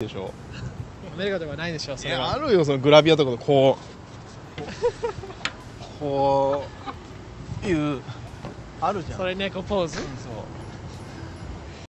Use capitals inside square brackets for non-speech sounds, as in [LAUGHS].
でしょ。アメリカではないでしょそれは。やあるよそのグラビアとかで [LAUGHS] こう。こう。いう。あるじゃん。それ猫ポーズ？そう。